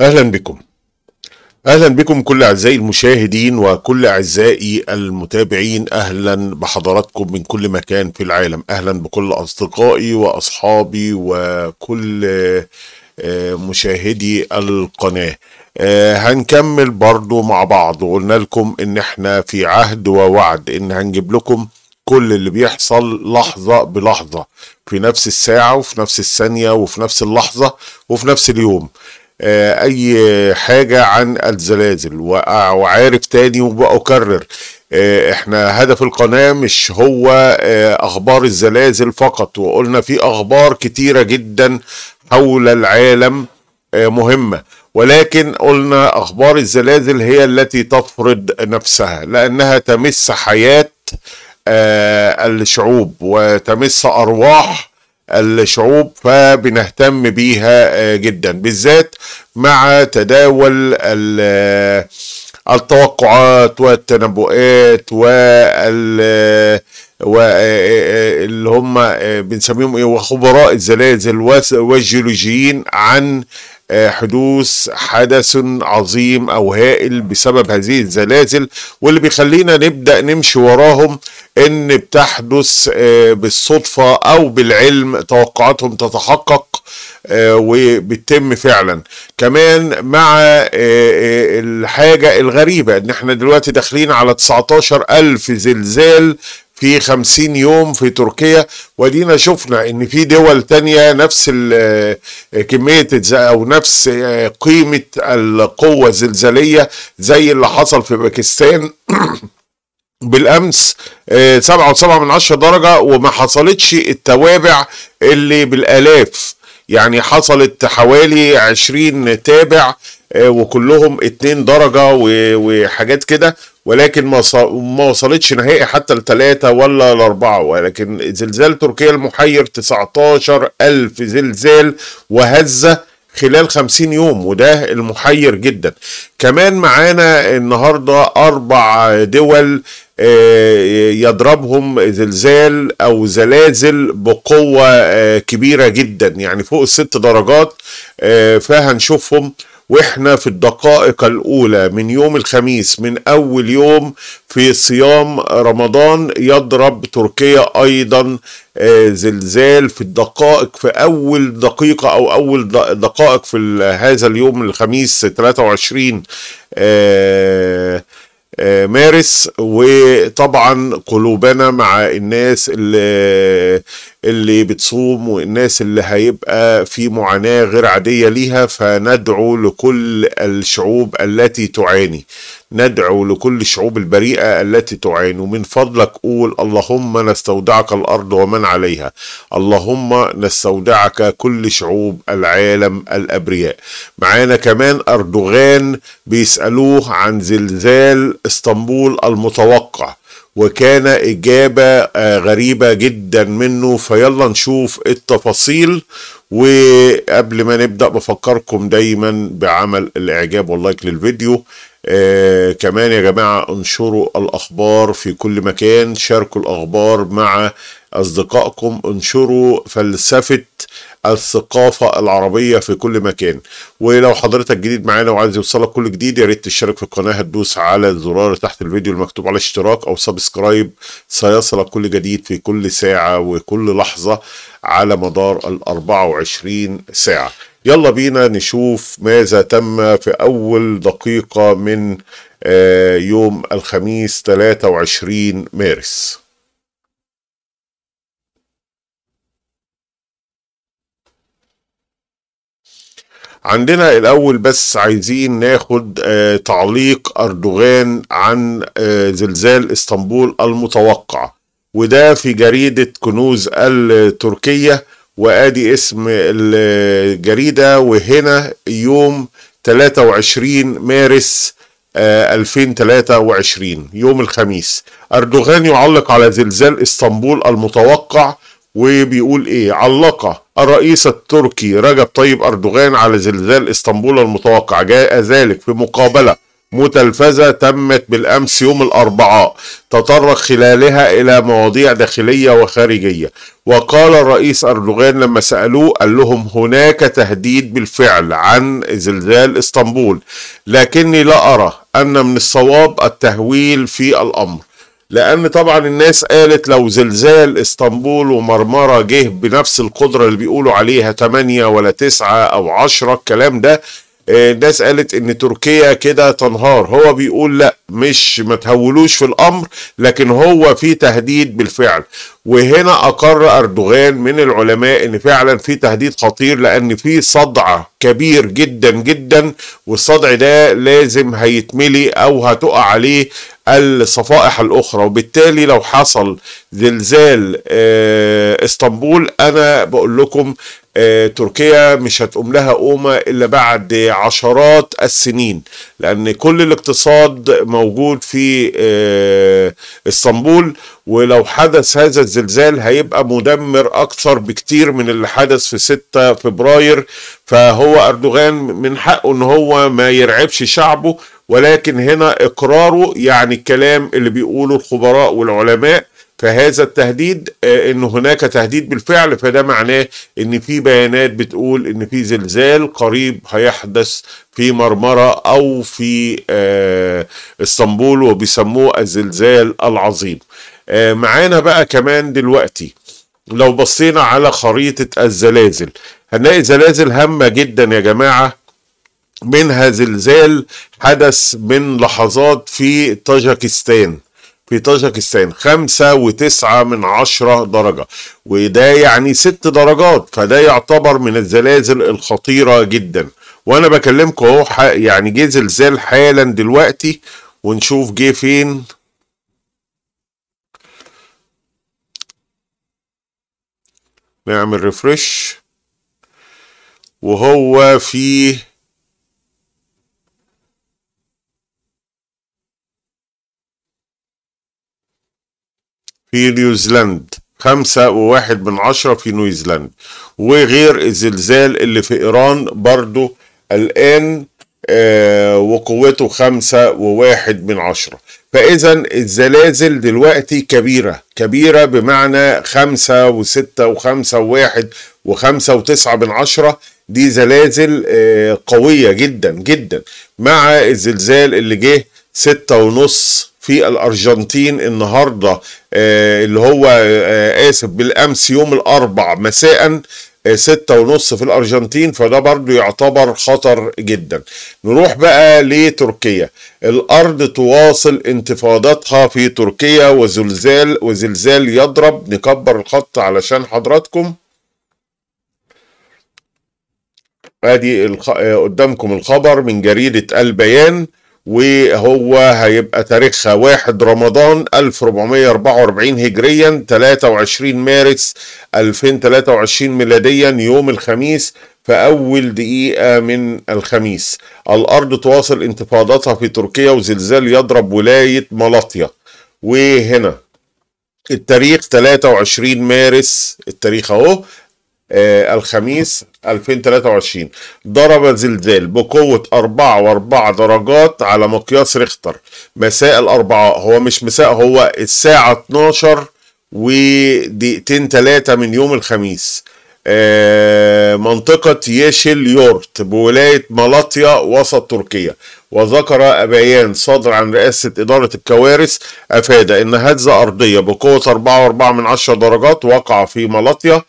أهلا بكم. أهلا بكم كل أعزائي المشاهدين وكل أعزائي المتابعين. أهلا بحضراتكم من كل مكان في العالم. أهلا بكل أصدقائي وأصحابي وكل آه، مشاهدي القناة. آه، هنكمل برضو مع بعض. وقلنا لكم إن إحنا في عهد ووعد. إن هنجيب لكم كل اللي بيحصل لحظة بلحظة. في نفس الساعة وفي نفس الثانية وفي نفس اللحظة وفي نفس اليوم. أي حاجة عن الزلازل وأ- وعارف تاني وبأكرر آه، إحنا هدف القناة مش هو آه، أخبار الزلازل فقط وقلنا في أخبار كتيرة جدا حول العالم آه، مهمة. ولكن قلنا أخبار الزلازل هي التي تفرض نفسها لأنها تمس حياة آه، الشعوب وتمس أرواح الشعوب فبنهتم بيها آه، جدا. بالذات مع تداول ال- التوقعات والتنبؤات وال واللي هم آه، بنسميهم إيه وخبراء الزلازل والجيولوجيين عن آه، حدوث حدث عظيم أو هائل بسبب هذه الزلازل واللي بيخلينا نبدأ نمشي وراهم إن بتحدث آه، بالصدفة أو بالعلم توقعاتهم تتحقق آه، وبتتم فعلا. كمان مع آه، آه، الحاجة الغريبة إن إحنا دلوقتي داخلين على 19 ألف زلزال في 50 يوم في تركيا ودينا شفنا إن في دول تانية نفس ال- كمية أو نفس قيمة القوة الزلزالية زي اللي حصل في باكستان. بالأمس آه، سبعة وسبعة من عشرة درجة وما حصلتش التوابع اللي بالآلاف. يعني حصلت حوالي عشرين تابع آه، وكلهم اتنين درجة وحاجات كده. ولكن ما وصلتش نهائي حتى لثلاثة ولا لأربعة ولكن زلزال تركيا المحير 19 ألف زلزال وهزة خلال 50 يوم وده المحير جدا. كمان معانا النهارده أربع دول آه، يضربهم زلزال أو زلازل بقوة آه، كبيرة جدا. يعني فوق الست درجات آه، فهنشوفهم. وإحنا في الدقائق الأولى من يوم الخميس من أول يوم في صيام رمضان يضرب تركيا أيضا آه، زلزال في الدقائق في أول دقيقة أو أول دقائق في هذا اليوم الخميس 23 آه، آه، مارس. وطبعا قلوبنا مع الناس اللي اللي بتصوم والناس اللي هيبقى في معاناة غير عادية ليها فندعو لكل الشعوب التي تعاني. ندعو لكل الشعوب البريئة التي تعاني. ومن فضلك قول اللهم نستودعك الأرض ومن عليها. اللهم نستودعك كل شعوب العالم الأبرياء. معانا كمان أردوغان بيسألوه عن زلزال إسطنبول المتوقع. وكان إجابة آه، غريبة جدا منه. فيلا نشوف التفاصيل. وقبل ما نبدأ بفكركم دايما بعمل الإعجاب واللايك للفيديو. آه كمان يا جماعة انشروا الأخبار في كل مكان. شاركوا الأخبار مع أصدقائكم انشروا فلسفة الثقافة العربية في كل مكان. ولو حضرتك جديد معانا وعايز يوصلك كل جديد يا ريت تشترك في القناة هتدوس على الزرار تحت الفيديو المكتوب على اشتراك أو سبسكرايب سيصلك كل جديد في كل ساعة وكل لحظة على مدار ال 24 ساعة. يلا بينا نشوف ماذا تم في أول دقيقة من آه، يوم الخميس 23 مارس. عندنا الأول بس عايزين ناخد آه، تعليق أردوغان عن آه، زلزال إسطنبول المتوقع وده في جريدة كنوز التركية وآدي اسم الجريدة وهنا يوم 23 مارس آه، 2023 يوم الخميس. أردوغان يعلق على زلزال إسطنبول المتوقع وبيقول إيه؟ علق الرئيس التركي رجب طيب أردوغان على زلزال إسطنبول المتوقع. جاء ذلك في مقابلة متلفزة تمت بالأمس يوم الأربعاء تطرق خلالها إلى مواضيع داخلية وخارجية. وقال الرئيس أردوغان لما سألوه قال لهم هناك تهديد بالفعل عن زلزال إسطنبول لكني لا أرى أن من الصواب التهويل في الأمر. لأن طبعا الناس قالت لو زلزال إسطنبول ومرمرة جه بنفس القدرة اللي بيقولوا عليها 8 ولا 9 أو 10 الكلام ده الناس قالت إن تركيا كده تنهار. هو بيقول لأ مش ما تهولوش في الأمر لكن هو في تهديد بالفعل. وهنا أقر أردوغان من العلماء إن فعلا في تهديد خطير لأن في صدع كبير جدا جدا والصدع ده لازم هيتملي أو هتقع عليه الصفائح الأخرى. وبالتالي لو حصل زلزال إسطنبول أنا بقول لكم تركيا مش هتقوم لها قومة إلا بعد عشرات السنين لأن كل الاقتصاد موجود في إسطنبول ولو حدث هذا الزلزال هيبقى مدمر أكثر بكتير من اللي حدث في 6 فبراير. فهو أردوغان من حقه إن هو ما يرعبش شعبه ولكن هنا إقراره يعني الكلام اللي بيقوله الخبراء والعلماء فهذا التهديد إن هناك تهديد بالفعل فده معناه إن في بيانات بتقول إن في زلزال قريب هيحدث في مرمرة أو في إسطنبول وبيسموه الزلزال العظيم. معانا بقى كمان دلوقتي لو بصينا على خريطة الزلازل هنلاقي زلازل هامة جدا يا جماعة. منها زلزال حدث من لحظات في طاجكستان في طاجكستان خمسة وتسعة من عشرة درجة وده يعني ست درجات فده يعتبر من الزلازل الخطيرة جدا. وأنا بكلمكم أهو يعني جه زلزال حالا دلوقتي ونشوف جه فين. نعمل refresh وهو في في نيوزيلاند خمسة وواحد من عشرة في نيوزيلاند وغير الزلزال اللي في إيران برضو الآن آه وقوته خمسة وواحد من عشرة. فإذا الزلازل دلوقتي كبيرة. كبيرة بمعنى خمسة وستة وخمسة وواحد وخمسة وتسعة من عشرة. دي زلازل آه قوية جدا جدا. مع الزلزال اللي جه ستة ونص في الأرجنتين النهارده آه اللي هو آه آسف بالأمس يوم الأربع مساء آه ستة ونص في الأرجنتين فده برضو يعتبر خطر جدا. نروح بقى لتركيا. الأرض تواصل انتفاضاتها في تركيا وزلزال وزلزال يضرب. نكبر الخط علشان حضراتكم. آدي. قدامكم الخبر من جريدة البيان. وهو هيبقى تاريخها 1 رمضان 1444 هجريا 23 مارس 2023 ميلاديا يوم الخميس في أول دقيقة من الخميس. الأرض تواصل انتفاضاتها في تركيا وزلزال يضرب ولاية ملاطيا وهنا التاريخ 23 مارس التاريخ أهو آه الخميس 2023 ضرب زلزال بقوة 4 و4 درجات على مقياس ريختر. مساء الأربعاء. هو مش مساء هو الساعة 12 ودقيقتين ثلاثة من يوم الخميس. آه منطقة يشل يورت بولاية ملاطيا وسط تركيا. وذكر بيان صادر عن رئاسة إدارة الكوارث أفاد أن هزة أرضية بقوة 4.4 من 10 درجات وقع في ملاطيا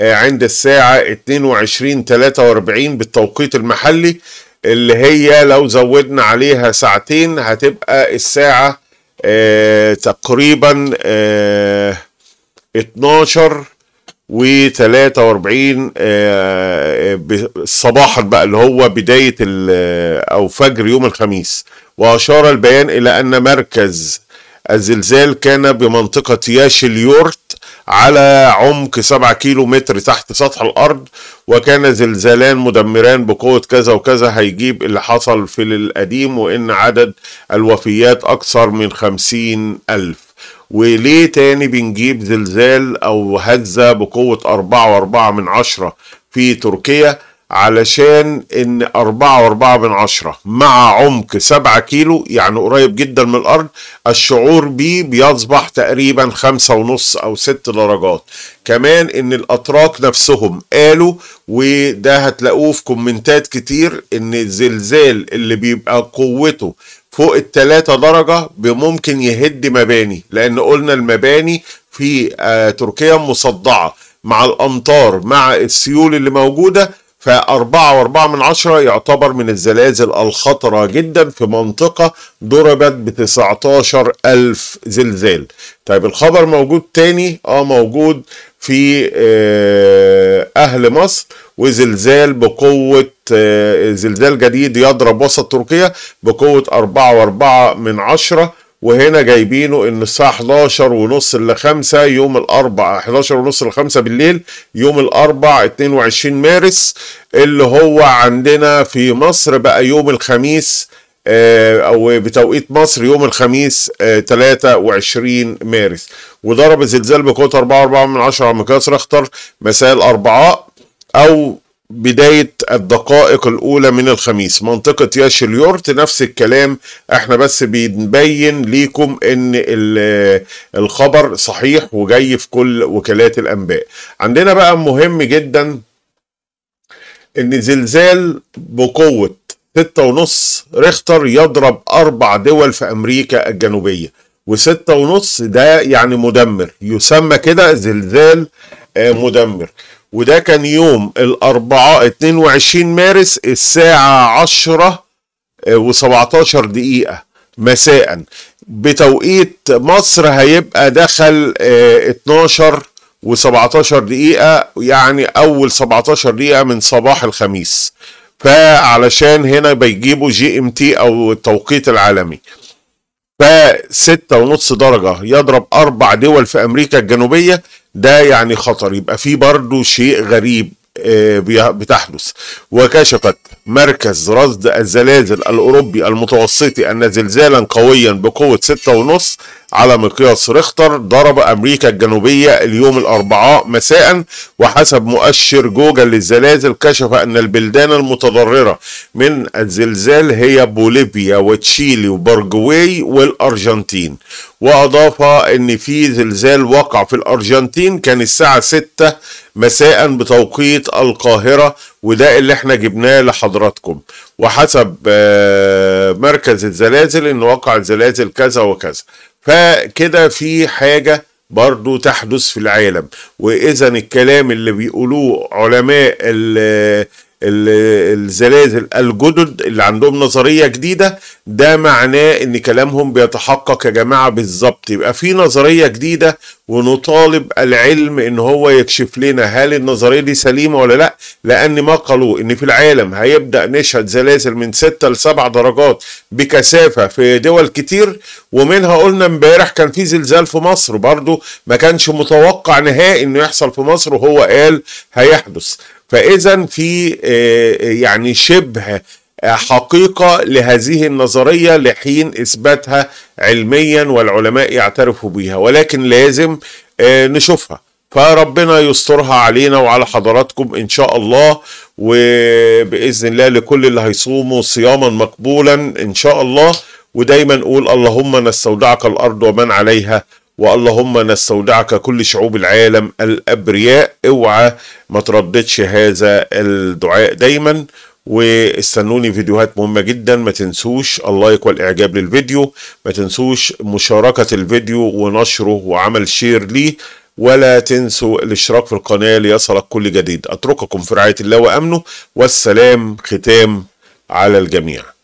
عند الساعة 22 43 بالتوقيت المحلي اللي هي لو زودنا عليها ساعتين هتبقى الساعة آه تقريبا آه 12 و 43 آه صباحا بقى اللي هو بداية أو فجر يوم الخميس. وأشار البيان إلى أن مركز الزلزال كان بمنطقة ياشل يورت على عمق 7 كيلو متر تحت سطح الأرض وكان زلزالان مدمران بقوة كذا وكذا هيجيب اللي حصل في القديم وإن عدد الوفيات أكثر من خمسين ألف. وليه تاني بنجيب زلزال أو هزة بقوة أربعة وأربعة من عشرة في تركيا؟ علشان إن أربعة وأربعة من عشرة مع عمق سبعة كيلو يعني قريب جدا من الأرض الشعور بيه بيصبح تقريبا خمسة ونص أو ست درجات. كمان إن الأتراك نفسهم قالوا وده هتلاقوه في كومنتات كتير إن الزلزال اللي بيبقى قوته فوق التلاتة درجة ممكن يهد مباني لأن قلنا المباني في آه تركيا مصدعة مع الأمطار مع السيول اللي موجودة فأربعة وأربعة من عشرة يعتبر من الزلازل الخطرة جدا في منطقة ضربت بتسعتاشر ألف زلزال. طيب الخبر موجود تاني؟ آه موجود في آه أهل مصر وزلزال بقوة آه زلزال جديد يضرب وسط تركيا بقوة أربعة وأربعة من عشرة وهنا جايبينه إن الساعة 11 ونص ل 5 يوم الأربع 11 ونص ل 5 بالليل يوم الأربع 22 مارس اللي هو عندنا في مصر بقى يوم الخميس أو بتوقيت مصر يوم الخميس 23 مارس. وضرب الزلزال بقوة 4 من 10 على مقياس ريختر مساء الأربعاء أو بداية الدقائق الأولى من الخميس. منطقة ياشي اليورت نفس الكلام. إحنا بس بنبين ليكم إن الخبر صحيح وجاي في كل وكالات الأنباء. عندنا بقى مهم جدا إن زلزال بقوة ستة ونص ريختر يضرب أربع دول في أمريكا الجنوبية. وستة ونص ده يعني مدمر. يسمى كده زلزال مدمر. وده كان يوم الأربعاء 22 مارس الساعة 10 و17 دقيقة مساء. بتوقيت مصر هيبقى دخل 12 و17 دقيقة يعني أول 17 دقيقة من صباح الخميس. فعلشان هنا بيجيبوا جي إم تي أو التوقيت العالمي. فستة ونص درجة يضرب أربع دول في أمريكا الجنوبية ده يعني خطر. يبقى في برضه شيء غريب بتحدث. وكشفت مركز رصد الزلازل الأوروبي المتوسطي أن زلزالا قويا بقوة ستة ونص على مقياس ريختر ضرب أمريكا الجنوبية اليوم الأربعاء مساء وحسب مؤشر جوجل للزلازل كشف أن البلدان المتضررة من الزلزال هي بوليفيا وتشيلي وبرجواي والأرجنتين. وأضاف أن في زلزال وقع في الأرجنتين كان الساعة 6 مساء بتوقيت القاهرة وده اللي إحنا جبناه لحضراتكم. وحسب مركز الزلازل إن وقع الزلازل كذا وكذا. فكده في حاجة برضو تحدث في العالم. واذا الكلام اللي بيقولوه علماء الزلازل الجدد اللي عندهم نظرية جديدة ده معناه إن كلامهم بيتحقق يا جماعة بالظبط يبقى في نظرية جديدة ونطالب العلم إن هو يكشف لنا هل النظرية دي سليمة ولا لأ. لأن ما قالوا إن في العالم هيبدأ نشهد زلازل من 6 ل 7 درجات بكثافة في دول كتير. ومنها قلنا امبارح كان في زلزال في مصر. برضو ما كانش متوقع نهائي إنه يحصل في مصر. وهو قال هيحدث. فإذا في يعني شبه حقيقة لهذه النظرية لحين إثباتها علميا والعلماء يعترفوا بها ولكن لازم نشوفها. فربنا يسترها علينا وعلى حضراتكم إن شاء الله وبإذن الله لكل اللي هيصوموا صياما مقبولا إن شاء الله. ودايما نقول اللهم نستودعك الأرض ومن عليها. واللهم نستودعك كل شعوب العالم الأبرياء اوعى ما ترددش هذا الدعاء دايما واستنوني فيديوهات مهمة جدا. ما تنسوش اللايك والإعجاب للفيديو. ما تنسوش مشاركة الفيديو ونشره وعمل شير ليه. ولا تنسوا الاشتراك في القناة ليصلك كل جديد. أترككم في رعاية الله وأمنه. والسلام ختام على الجميع.